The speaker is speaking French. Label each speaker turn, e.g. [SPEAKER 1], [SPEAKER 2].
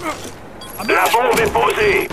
[SPEAKER 1] La bombe est posée.